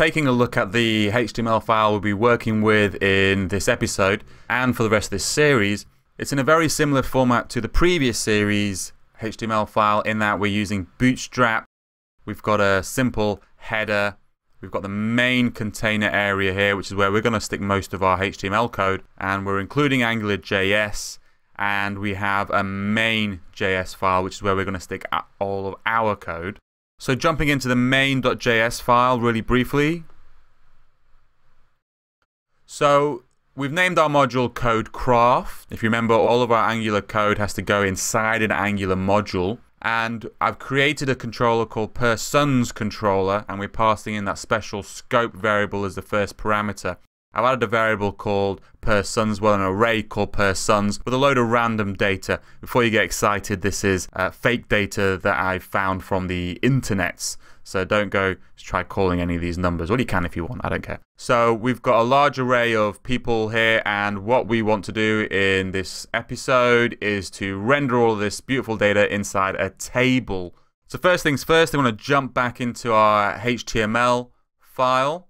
taking a look at the HTML file we'll be working with in this episode and for the rest of this series. It's in a very similar format to the previous series HTML file in that we're using Bootstrap. We've got a simple header. We've got the main container area here, which is where we're going to stick most of our HTML code. And we're including AngularJS. And we have a main.js file, which is where we're going to stick all of our code. So jumping into the main.js file really briefly. So we've named our module code craft. If you remember, all of our Angular code has to go inside an Angular module. And I've created a controller called persons controller, and we're passing in that special scope variable as the first parameter. I've added a variable called persons, well, an array called persons with a load of random data. Before you get excited, this is uh, fake data that I've found from the internets. So don't go try calling any of these numbers. Well, you can if you want, I don't care. So we've got a large array of people here, and what we want to do in this episode is to render all of this beautiful data inside a table. So first things first, I want to jump back into our HTML file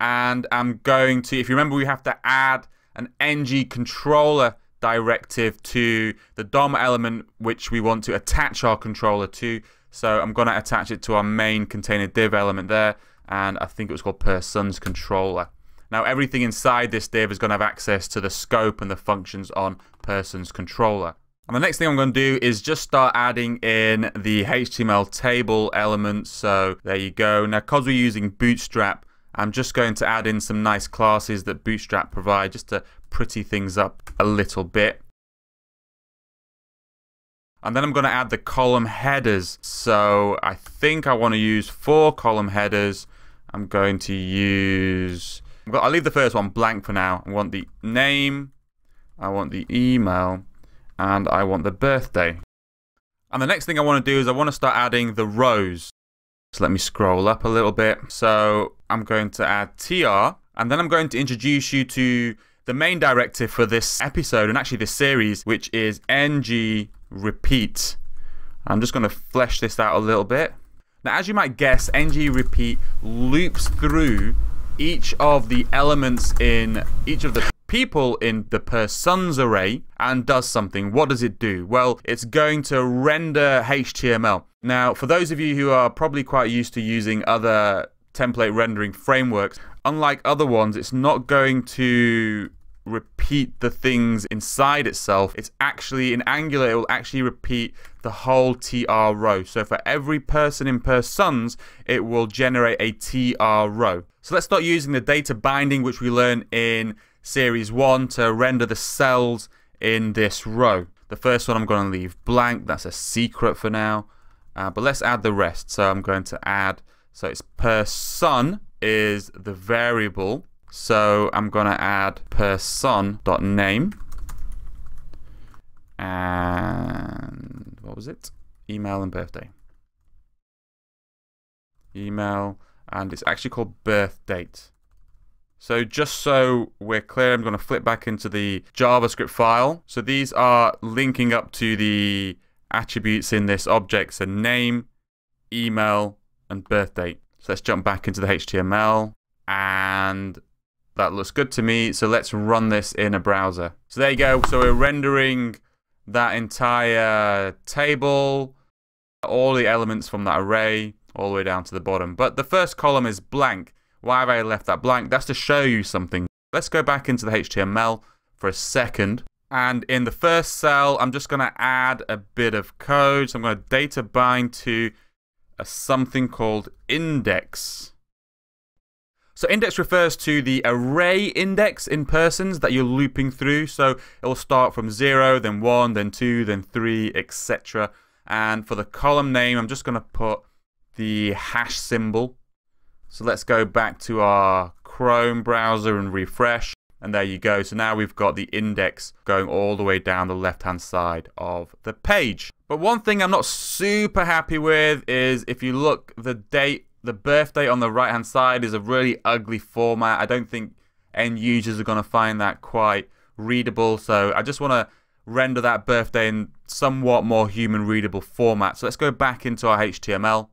and I'm going to, if you remember, we have to add an ng controller directive to the DOM element which we want to attach our controller to. So I'm going to attach it to our main container div element there, and I think it was called persons controller. Now everything inside this div is going to have access to the scope and the functions on persons controller. And the next thing I'm going to do is just start adding in the HTML table elements. So there you go. Now because we're using Bootstrap, I'm just going to add in some nice classes that Bootstrap provide just to pretty things up a little bit. And then I'm going to add the column headers. So I think I want to use four column headers. I'm going to use, I'll leave the first one blank for now. I want the name, I want the email, and I want the birthday. And the next thing I want to do is I want to start adding the rows. So let me scroll up a little bit. So I'm going to add tr, and then I'm going to introduce you to the main directive for this episode and actually this series, which is ng repeat. I'm just going to flesh this out a little bit. Now, as you might guess, ng repeat loops through each of the elements in each of the people in the persons array and does something. What does it do? Well, it's going to render HTML. Now, for those of you who are probably quite used to using other template rendering frameworks, unlike other ones, it's not going to repeat the things inside itself. It's actually, in Angular, it will actually repeat the whole TR row. So for every person in persons, it will generate a TR row. So let's start using the data binding, which we learn in series 1 to render the cells in this row. The first one I'm going to leave blank. That's a secret for now. Uh, but let's add the rest. So I'm going to add, so it's person is the variable. So I'm going to add person.name. And what was it? Email and birthday. Email, and it's actually called birth date. So just so we're clear, I'm going to flip back into the JavaScript file. So these are linking up to the attributes in this object. So name, email, and birth date. So let's jump back into the HTML. And that looks good to me. So let's run this in a browser. So there you go. So we're rendering that entire table, all the elements from that array, all the way down to the bottom. But the first column is blank. Why have I left that blank? That's to show you something. Let's go back into the HTML for a second. And in the first cell, I'm just going to add a bit of code. So I'm going to data bind to a something called index. So index refers to the array index in persons that you're looping through. So it will start from 0, then 1, then 2, then 3, etc. And for the column name, I'm just going to put the hash symbol. So let's go back to our Chrome browser and refresh. And there you go. So now we've got the index going all the way down the left-hand side of the page. But one thing I'm not super happy with is if you look, the date, the birthday on the right-hand side is a really ugly format. I don't think end users are going to find that quite readable. So I just want to render that birthday in somewhat more human readable format. So let's go back into our HTML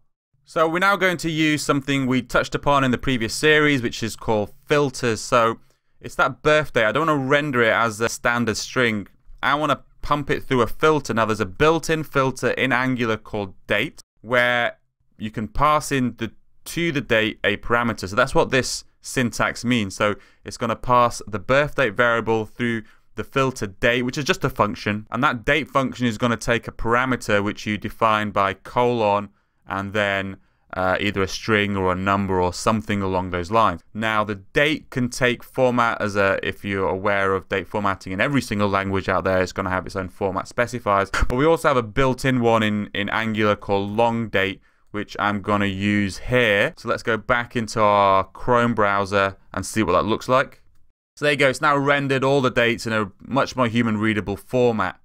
So we're now going to use something we touched upon in the previous series, which is called filters. So it's that birthday. I don't want to render it as a standard string. I want to pump it through a filter. Now there's a built-in filter in Angular called date, where you can pass in the to the date a parameter. So that's what this syntax means. So it's going to pass the birth date variable through the filter date, which is just a function. And that date function is going to take a parameter which you define by colon and then uh, either a string or a number or something along those lines. Now, the date can take format as a, if you're aware of date formatting in every single language out there, it's going to have its own format specifiers. But we also have a built-in one in, in Angular called long date, which I'm going to use here. So let's go back into our Chrome browser and see what that looks like. So there you go, it's now rendered all the dates in a much more human readable format.